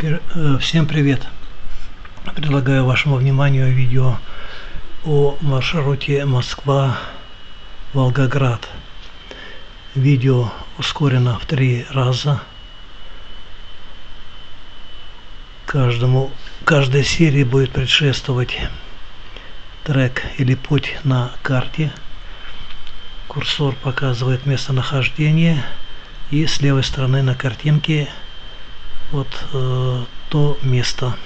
Всем, э, всем привет! Предлагаю вашему вниманию видео о маршруте Москва-Волгоград. Видео ускорено в три раза. Каждому, каждой серии будет предшествовать трек или путь на карте. Курсор показывает местонахождение и с левой стороны на картинке вот э, то место.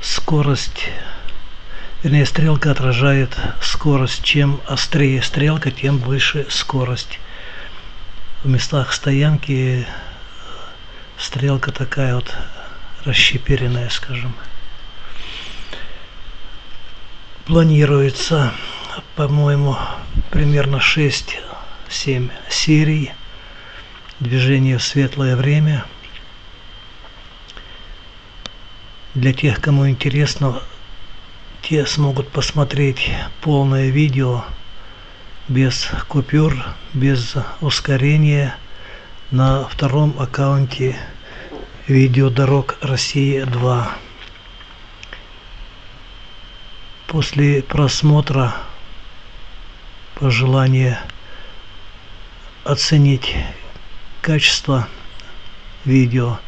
Скорость, вернее стрелка отражает скорость. Чем острее стрелка, тем выше скорость. В местах стоянки стрелка такая вот расщеперенная, скажем. Планируется, по-моему, примерно 6 7 серий движение в светлое время. Для тех, кому интересно, те смогут посмотреть полное видео без купюр, без ускорения на втором аккаунте Видеодорог России 2. После просмотра пожелания оценить качество видео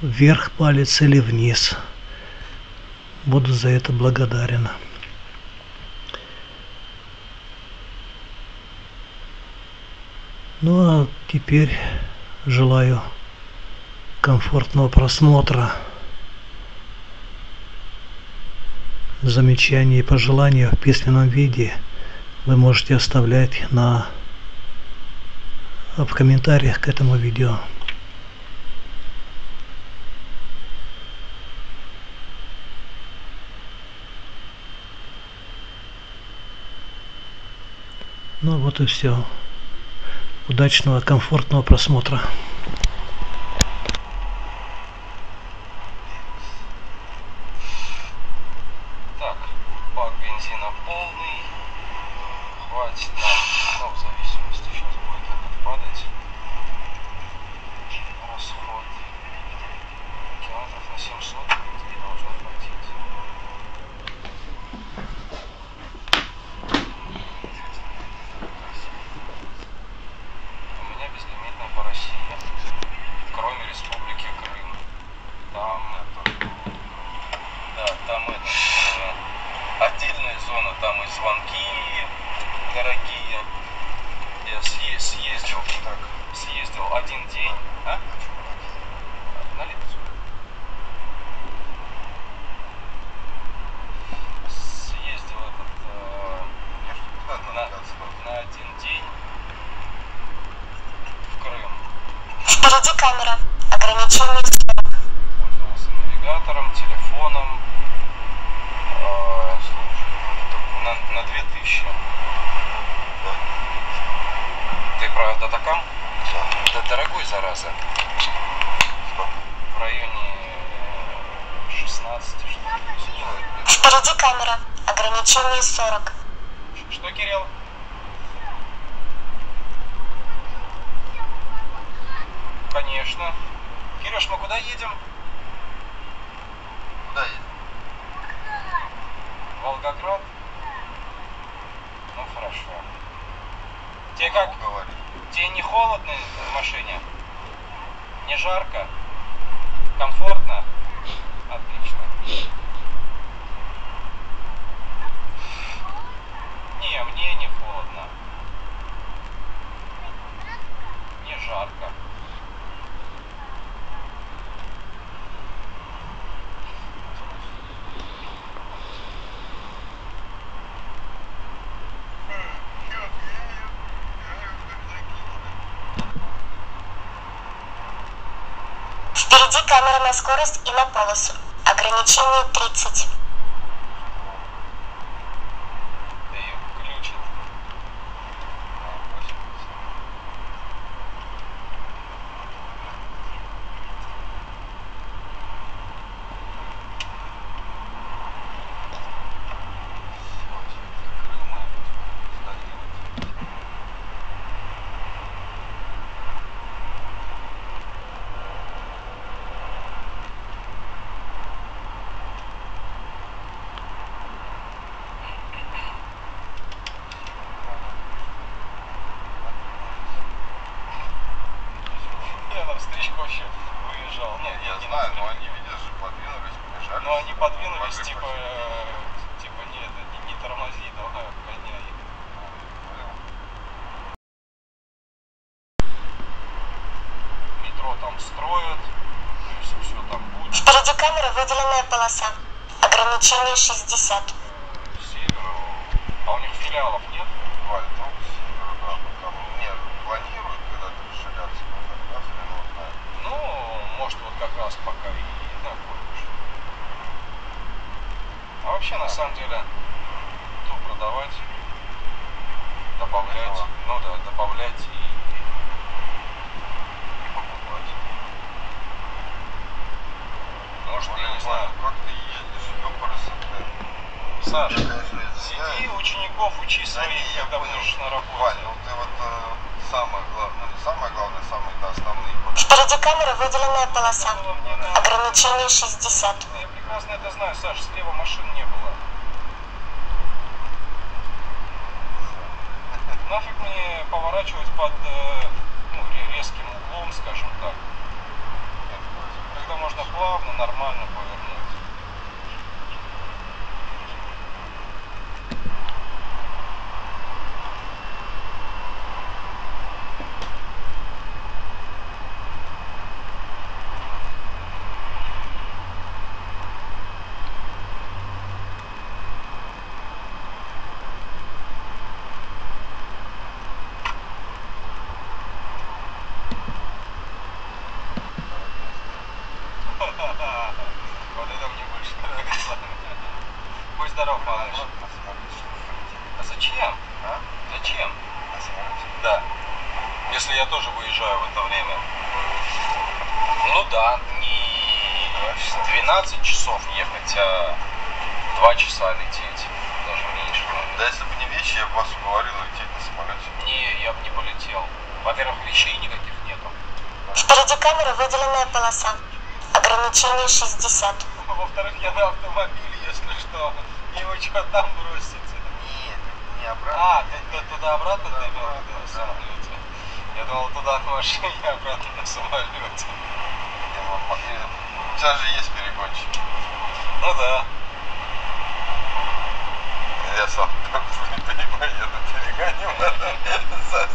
вверх палец или вниз. Буду за это благодарен. Ну а теперь желаю комфортного просмотра. Замечания и пожелания в письменном виде вы можете оставлять на в комментариях к этому видео. Ну вот и все. Удачного, комфортного просмотра. Так, бак бензина полный. Хватит нам, ну, в зависимости, сейчас будет этот падать. Расход. Километров на 700 и должно хватить. У меня безлимитная по России, кроме Республики Крым. Там да, там это, э, отдельная зона, там и звонки дорогие. Я съе- съездил, так, съездил один день, а? На лекцию. Съездил этот, э, на, на один день в Крым. Впереди камера. Ограничение пользовался навигатором, телефоном э, на, на 2000. Ты про Датакам? Да дорогой, зараза. В районе э, 16 что ли. Впереди камера. Ограничение 40. Что, Кирилл? Конечно. Кирюш, мы куда едем? Куда едем? Волгоград? Ну хорошо. Тебе как? Говорит. Тебе не холодно в машине? Не жарко? Комфортно? Отлично. Не, мне не холодно. Не жарко. Впереди камера на скорость и на полосу. Ограничение 30. Да ее включит. двинулись, Могли типа, пошли. э, типа, нет, не, не тормози, давай обгоняй. Метро там строят, то есть все там будет. Впереди камеры выделенная полоса. Ограничение 60. Северу. А у них филиалов нет? Валь, ну, север, да, там, не, планируют когда-то расширяться, но тогда хрен его знает. Ну, может, вот как раз пока и закончишь. А вообще, на самом деле, то продавать, добавлять, Ага. ну да, добавлять и, и покупать. Может, я не знаю. Как ты едешь, ёпарасы, Саш, Я, конечно, сиди извиняюсь. Да своих, не, я будешь на работе. Вань, ну ты вот э, самое главное, ну не самое главное, самые-то основные. Впереди камеры выделенная полоса. На- Ограничение 60. Я прекрасно это знаю, Саш, слева машин не было. Нафиг мне поворачивать под э, ну, ре- резким углом, скажем так, когда можно плавно, нормально Вот это мне больше нравится. Будь здоров, малыш. А зачем? А? Зачем? Да. Если я тоже выезжаю в это время. Ну да, не 12 часов ехать, а 2 часа лететь. Даже меньше. Да если бы не вещи, я бы вас уговорил лететь на самолете. Не, я бы не полетел. Во-первых, вещей никаких нету. Впереди камеры выделенная полоса. Ограничение 60. Во-вторых, я на автомобиле, если что. Его что там бросите? Нет, не обратно. А, ты, ты туда-обратно Да, ты имел в виду на да. самолете? Я думал, туда на машине, обратно на самолете. Ну, э, У тебя же есть перегонщик. Ну да. Я сам не поеду, перегоню, сам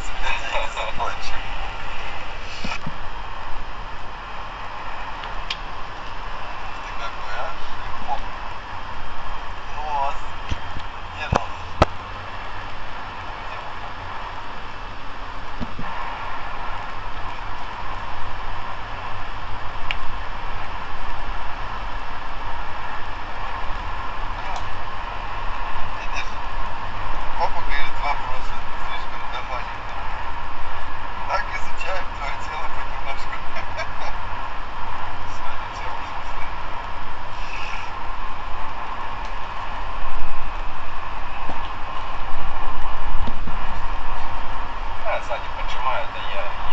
сзади поджимают, а я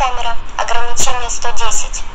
камера. Ограничение 110.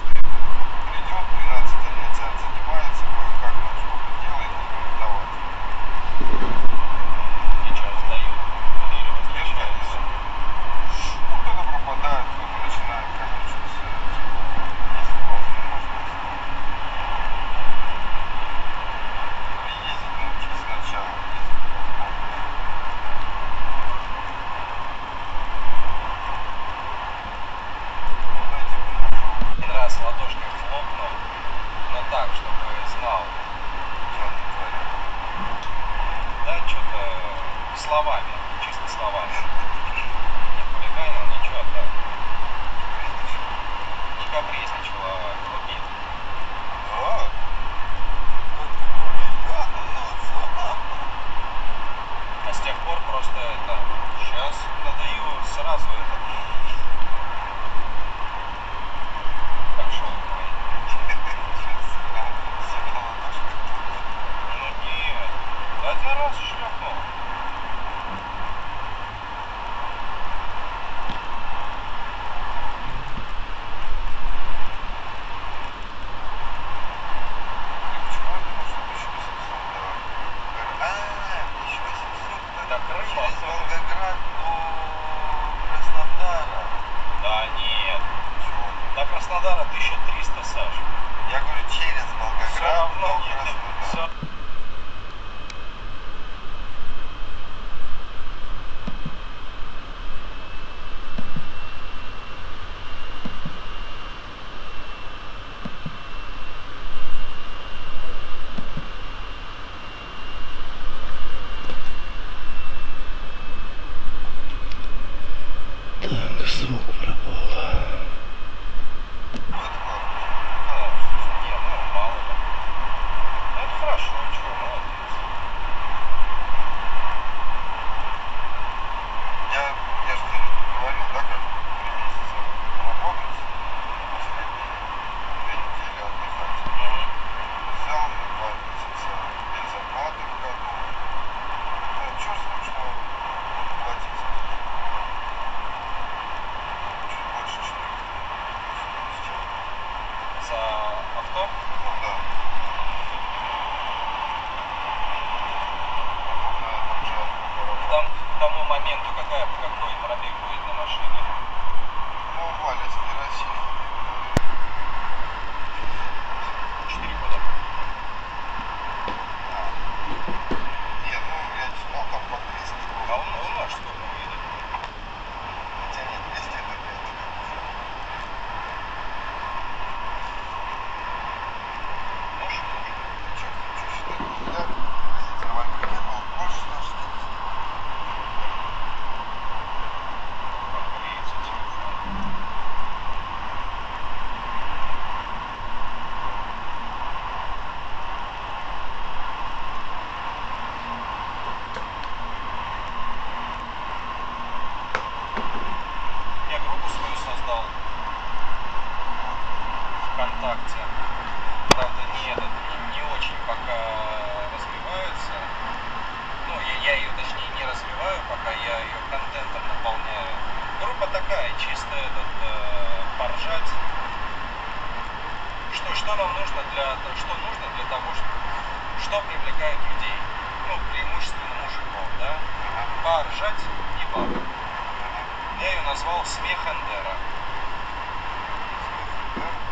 назвал смех Эндера.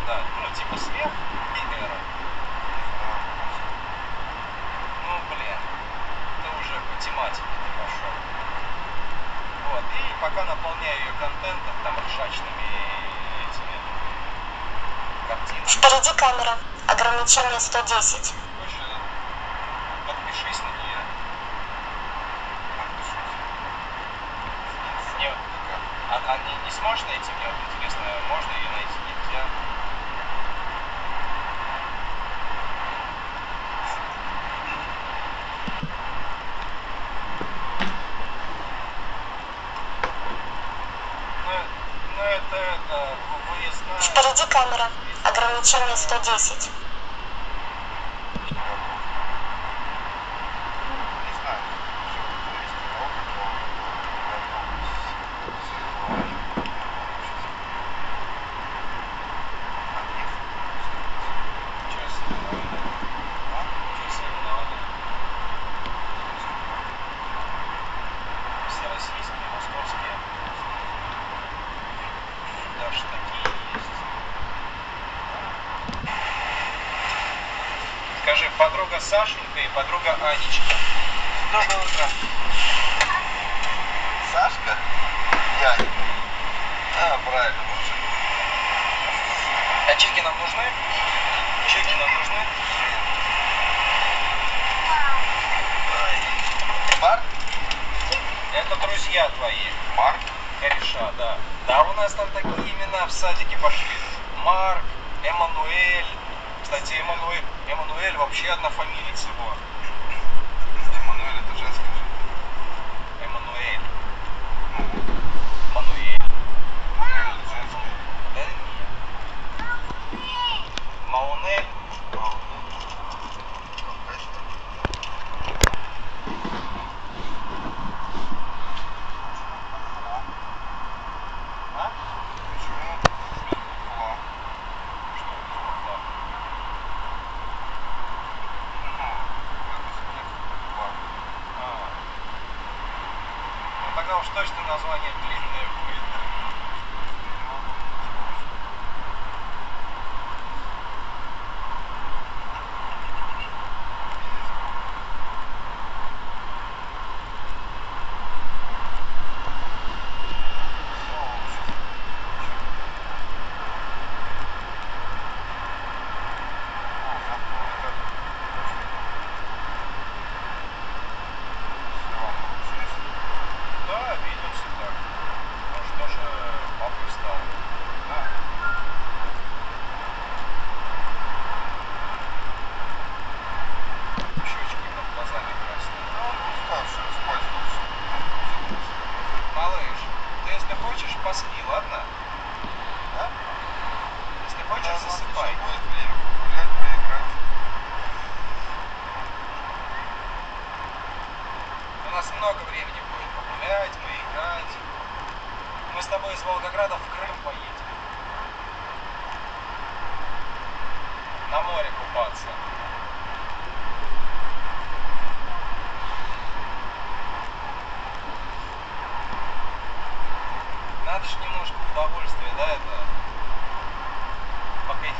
Да, ну типа смех и эра. Ну блин, это уже по тематике ты пошел. Вот, и пока наполняю ее контентом, там ржачными этими картинами. Впереди камера. Ограничение 110. зацепил. Интересно, можно ее найти? Нельзя. Впереди камера. Ограничение 110. Сашенька и подруга Анечка.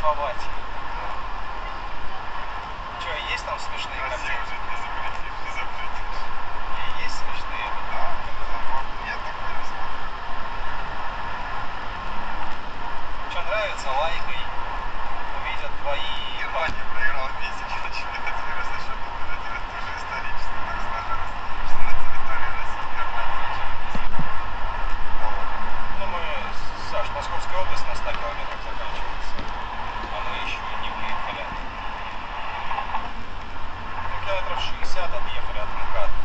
кайфовать. Че, есть там смешные картинки? Есть смешные? Да, я такой не смотрю. Че, нравится, лайкай. Увидят твои... Германия проиграла Мексике, хочу этот вирус за счет того, что это тоже исторически так сложилось, что на территории России Германия Ну мы, Саш, Московская область на 100 километров 150 отъехали от МКАД.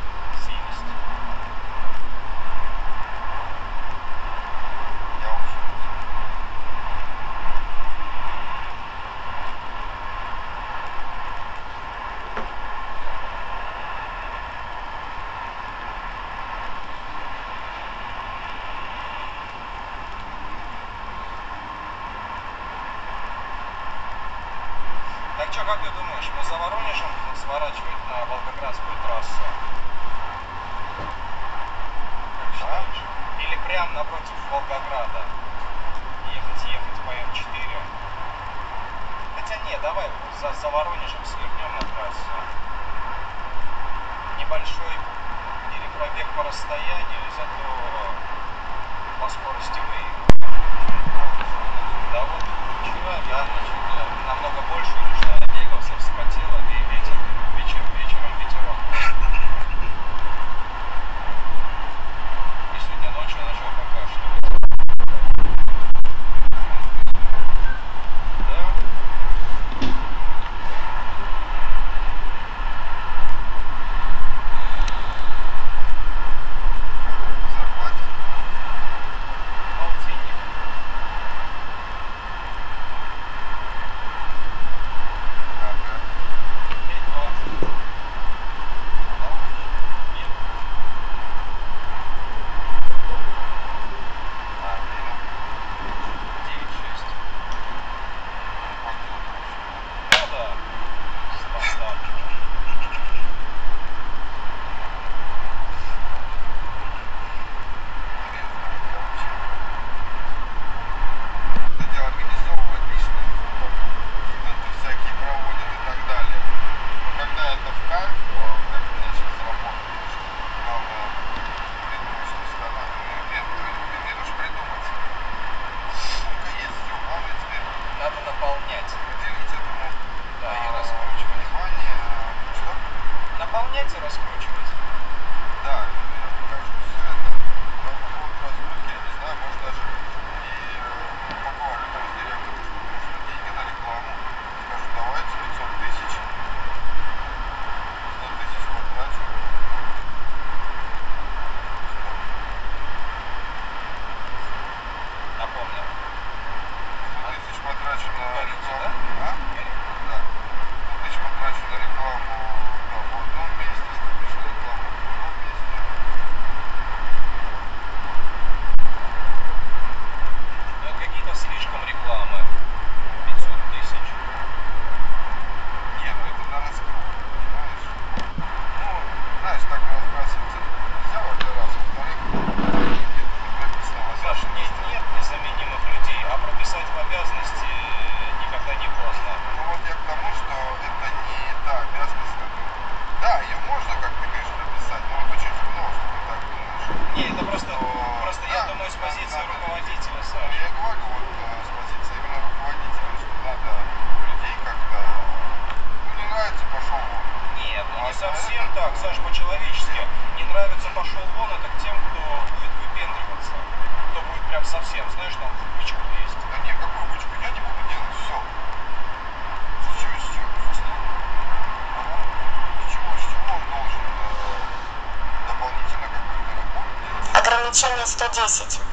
110.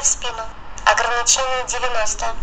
В спину. Ограничение 90.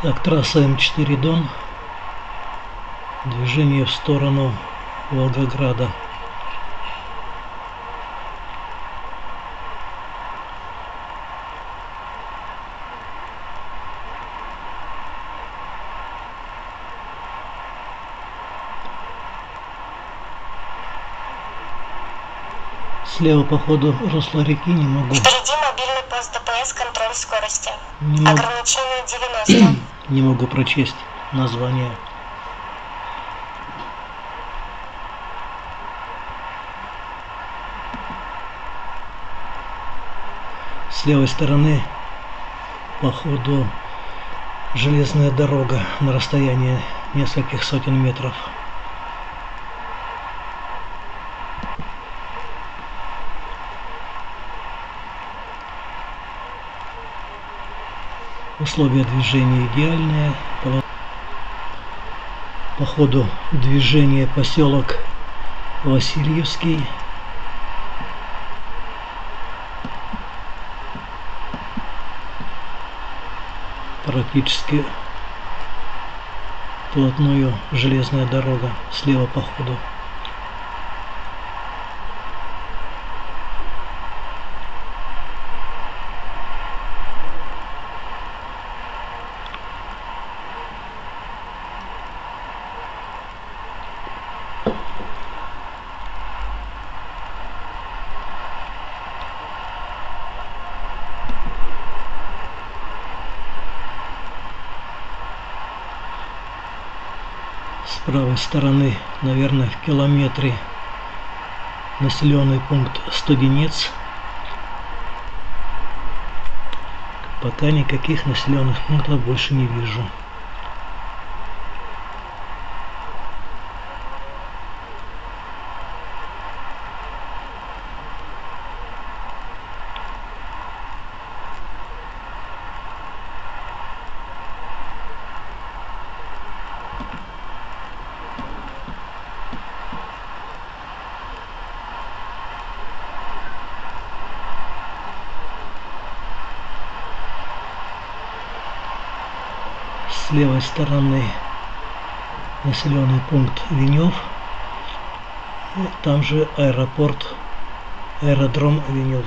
Так, трасса М4 Дон. Движение в сторону Волгограда. Слева по ходу русла реки не могу. Впереди мобильный пост ДПС, контроль скорости. Не могу, Ограничение 90. Не могу прочесть название. С левой стороны по ходу железная дорога на расстоянии нескольких сотен метров. Условия движения идеальные. По- ходу движения поселок Васильевский. Практически вплотную железная дорога слева по ходу. С правой стороны, наверное, в километре населенный пункт Студенец. Пока никаких населенных пунктов больше не вижу. С левой стороны населенный пункт Венев. Там же аэропорт, аэродром Венев.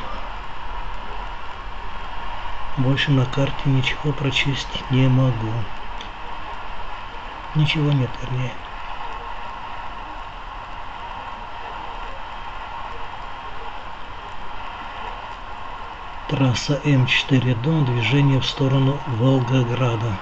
Больше на карте ничего прочесть не могу. Ничего нет, вернее. Трасса М4 Дон, движение в сторону Волгограда.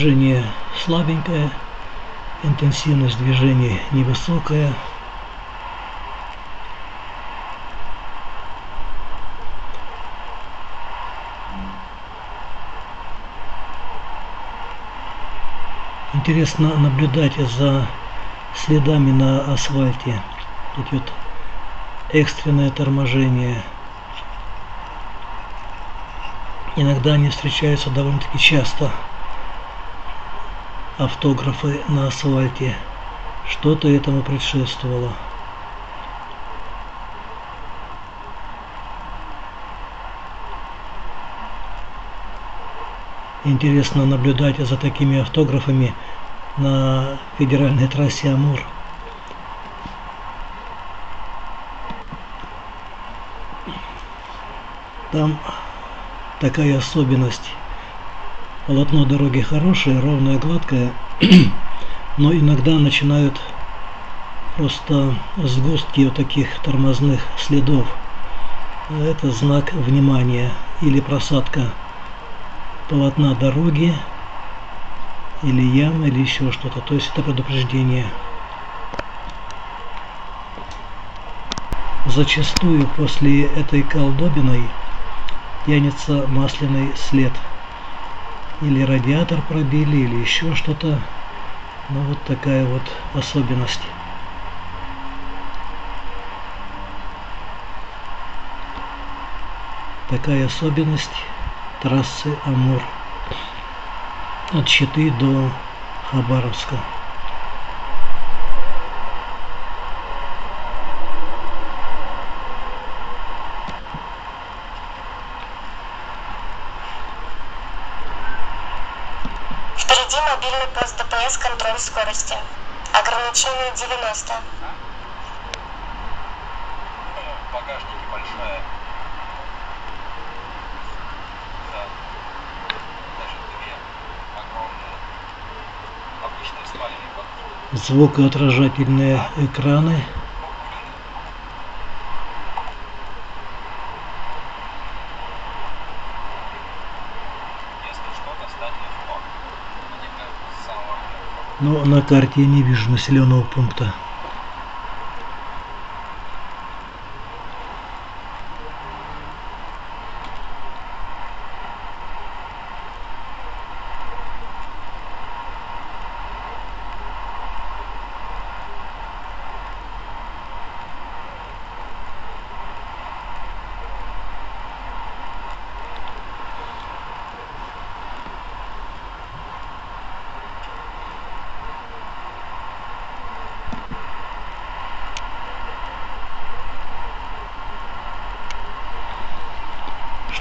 Движение слабенькое, интенсивность движения невысокая. Интересно наблюдать за следами на асфальте. Вот экстренное торможение. Иногда они встречаются довольно-таки часто. Автографы на асфальте. Что-то этому предшествовало. Интересно наблюдать за такими автографами на федеральной трассе Амур. Там такая особенность. Полотно дороги хорошее, ровное, гладкое, но иногда начинают просто сгустки вот таких тормозных следов. Это знак внимания или просадка полотна дороги или ям, или еще что-то. То есть это предупреждение. Зачастую после этой колдобиной тянется масляный след. Или радиатор пробили, или еще что-то. Ну вот такая вот особенность. Такая особенность трассы Амур от Читы до Хабаровска. Впереди мобильный пост ДПС контроль скорости. Ограничение 90. В багажнике большая. Да. Даже две огромные. Обычные подушки. Звукоотражательные экраны. Если что, достать легко. Мне кажется, с самого легко. На карте я не вижу населенного пункта.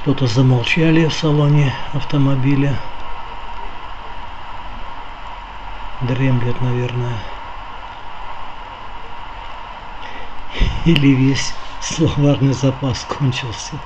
Что-то замолчали в салоне автомобиля. Дремлет, наверное. Или весь словарный запас кончился.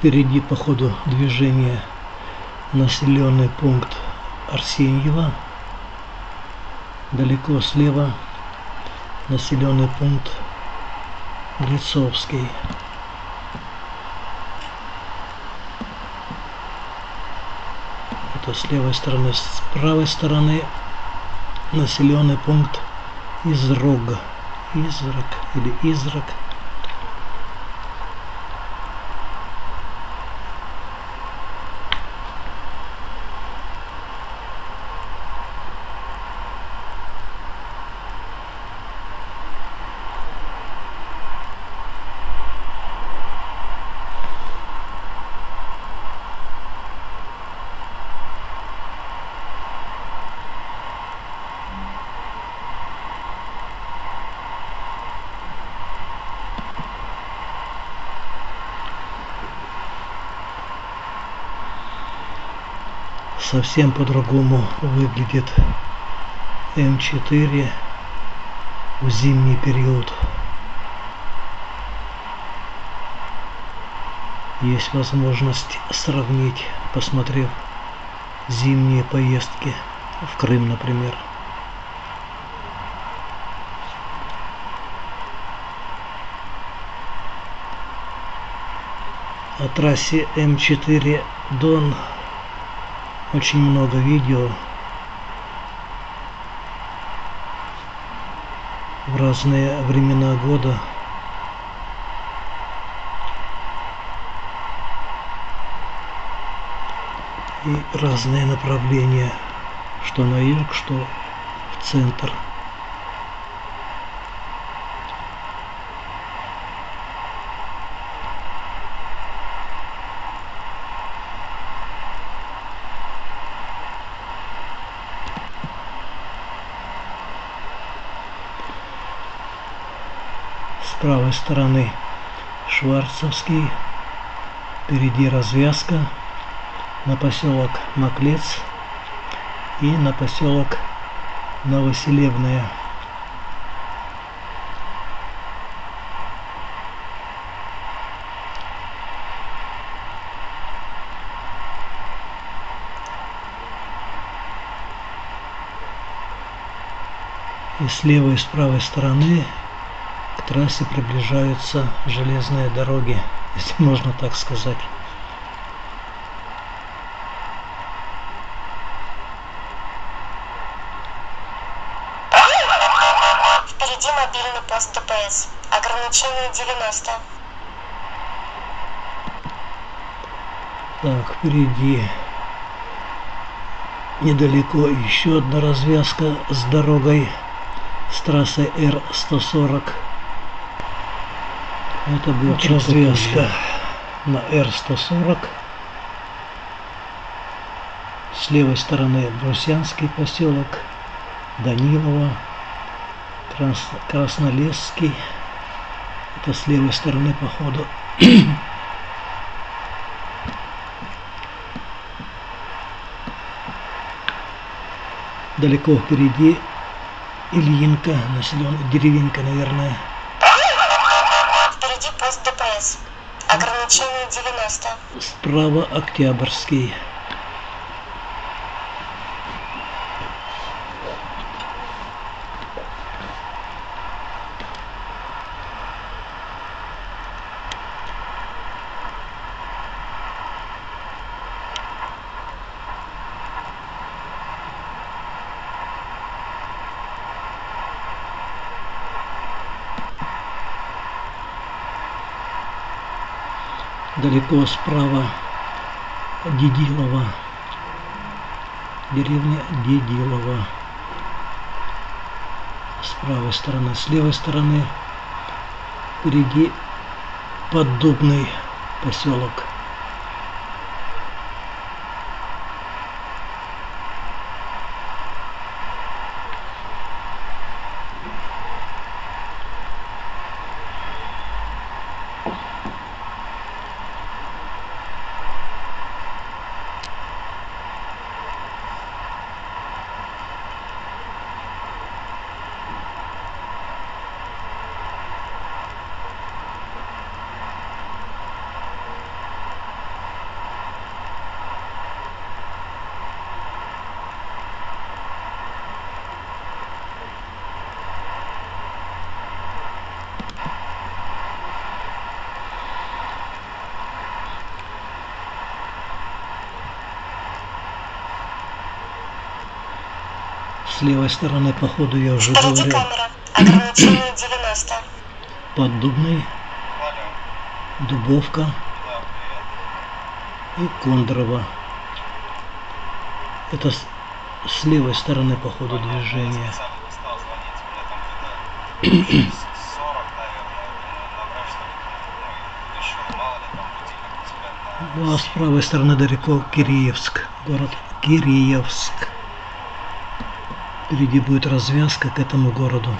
Впереди по ходу движения населенный пункт Арсеньева. Далеко слева населенный пункт Грицовский. Это с левой стороны. С правой стороны населенный пункт Изрог. Израк или Израк. Совсем по-другому выглядит М4 в зимний период. Есть возможность сравнить, посмотрев зимние поездки в Крым, например. О трассе М4 Дон очень много видео в разные времена года. И разные направления, что на юг, что в центр. Правой стороны Шварцевский, впереди развязка на поселок Маклец и на поселок Новоселебная. И с левой и с правой стороны трассе приближаются железные дороги, если можно так сказать. Впереди мобильный пост ДПС. Ограничение 90. Так, впереди недалеко еще одна развязка с дорогой с трассой Р-140 это будет развязка на R140. С левой стороны Брусянский поселок, Данилова, Краснолесский. Это с левой стороны по ходу. Далеко впереди Ильинка, населенная деревенька, наверное. Ограничение 90. Справа Октябрьский. Далеко справа Дедилова. Деревня Дедилова. С правой стороны. С левой стороны впереди Поддубный поселок. С левой стороны, по ходу, я уже Впереди говорил, камера. Ограничение 90. Поддубный, Дубовка и Кондрово. Это с, с левой стороны по ходу Понятно, Я движения. специально не стал звонить, у меня там где-то 40, наверное, думаю, набрать что-нибудь, еще мало ли там будильник у тебя на... Ну а с правой стороны далеко Киреевск, город Киреевск. Впереди будет развязка к этому городу.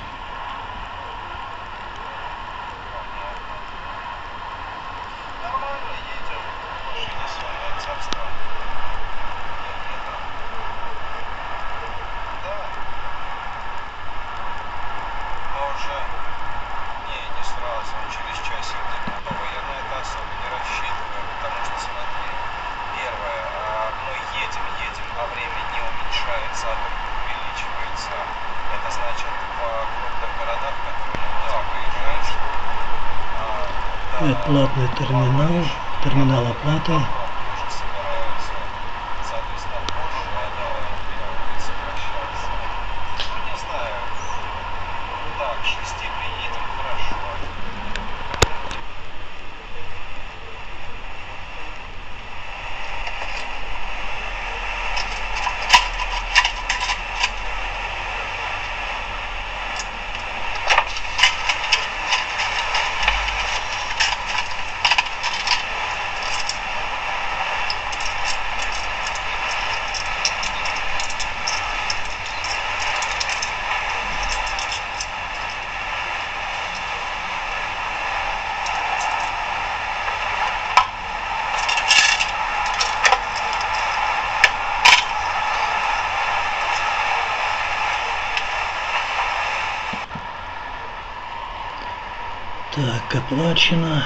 getting оплачено.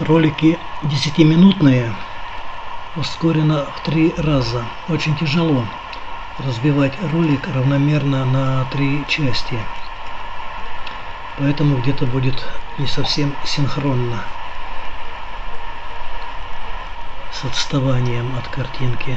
Ролики десятиминутные ускорено в три раза. Очень тяжело разбивать ролик равномерно на три части. Поэтому где-то будет не совсем синхронно с отставанием от картинки.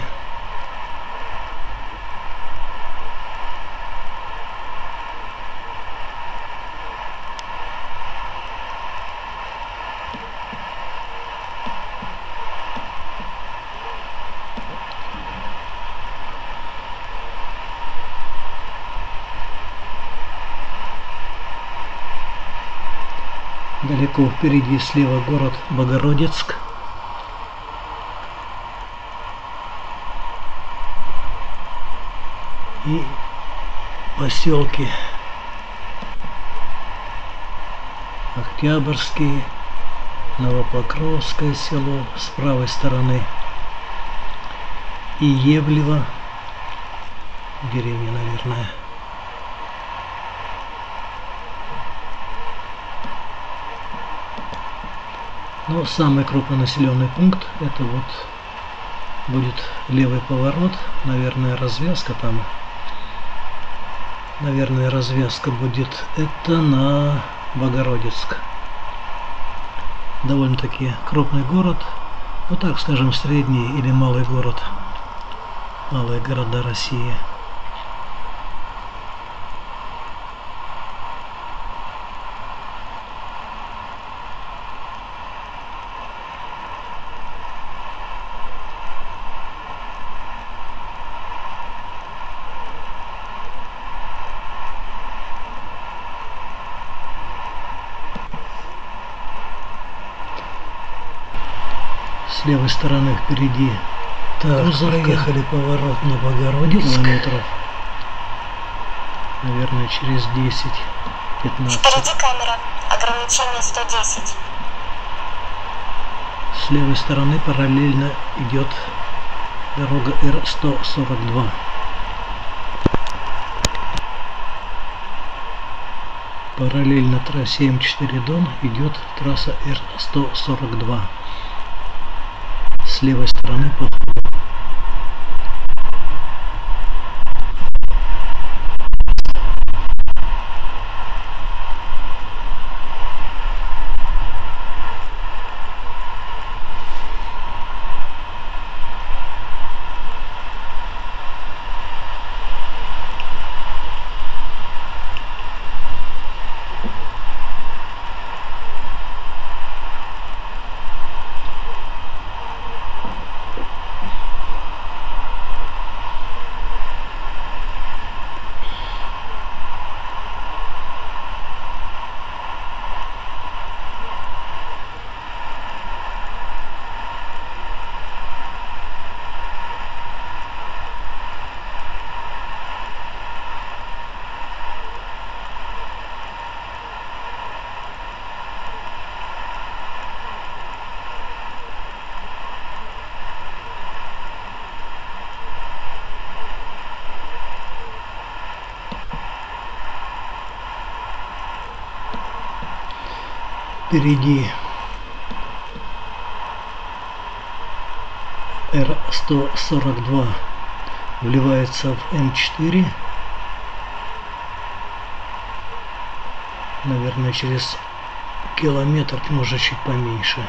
Далеко впереди слева город Богородицк. И поселки Октябрьский, Новопокровское село с правой стороны и Евлево, деревня, наверное. Но самый крупный населенный пункт это вот будет левый поворот, наверное, развязка там. Наверное, развязка будет это на Богородицк. Довольно-таки крупный город. Ну так, скажем, средний или малый город. Малые города России. С левой стороны впереди. Так, проехали поворот на Богородицк. Километров. Наверное, через 10-15. Впереди камера. Ограничение 110. С левой стороны параллельно идет дорога Р-142. Параллельно трассе М4 Дон идет трасса Р-142. С левой стороны впереди. R142 вливается в М4 наверное через километр может чуть поменьше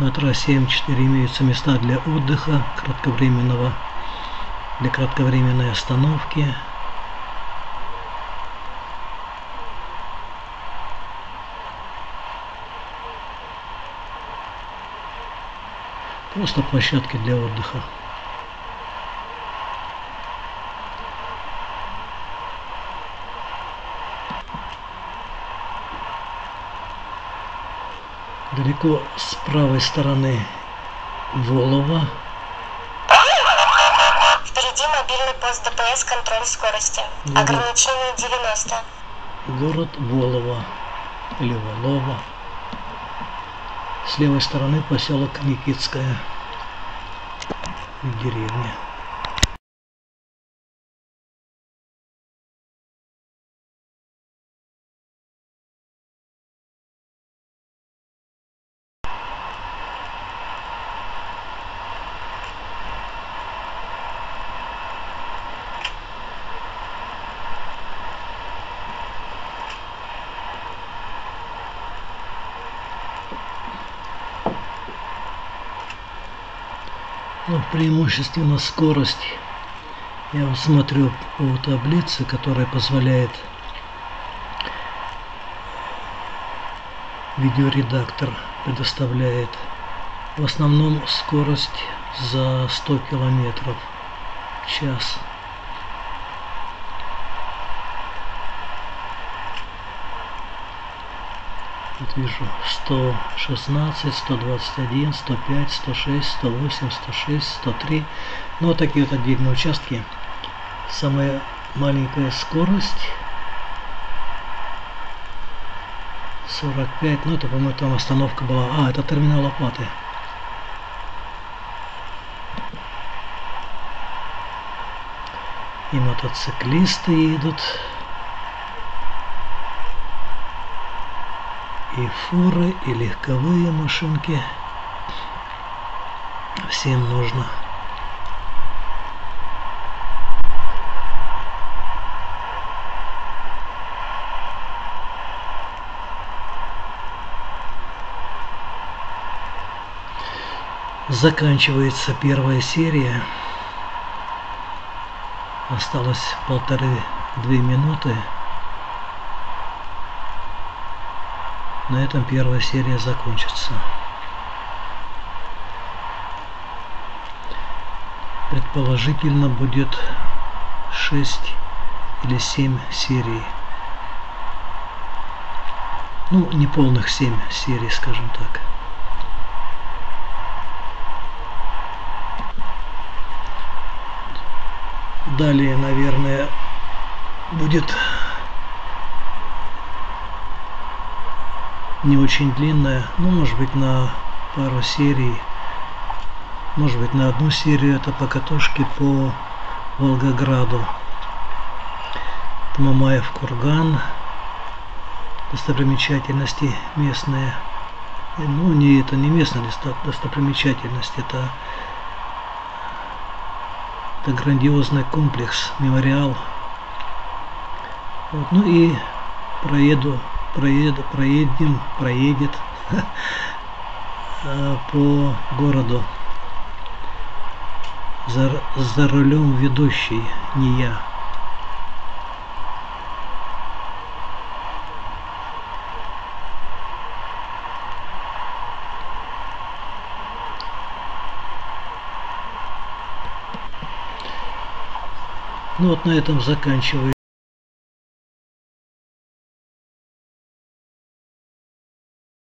На трассе М4 имеются места для отдыха кратковременного, для кратковременной остановки. Просто площадки для отдыха. Далеко с правой стороны Волова. Впереди мобильный пост ДПС, контроль скорости. Город. Ограничение 90. Город Волова или Волова. С левой стороны поселок Никитская. Деревня. Преимущественно скорость. Я вот смотрю по таблице, которая позволяет видеоредактор предоставляет в основном скорость за 100 километров в час. Вот вижу 116, 121, 105, 106, 108, 106, 103. Ну, вот такие вот отдельные участки. Самая маленькая скорость 45. Ну, это, по-моему, там остановка была. А, это терминал оплаты. И мотоциклисты едут. И фуры, и легковые машинки. Всем нужно. Заканчивается первая серия. Осталось полторы-две минуты. На этом первая серия закончится. Предположительно будет 6 или 7 серий. Ну, не полных 7 серий, скажем так. Далее, наверное, будет не очень длинная, ну может быть на пару серий, может быть на одну серию это покатушки по Волгограду. Мамаев курган, достопримечательности местные. Ну, не это не местная достопримечательность, это, это грандиозный комплекс, мемориал. Вот, ну и проеду проеду, проедем, проедет э, по городу. За, за рулем ведущий, не я. Ну вот на этом заканчиваю.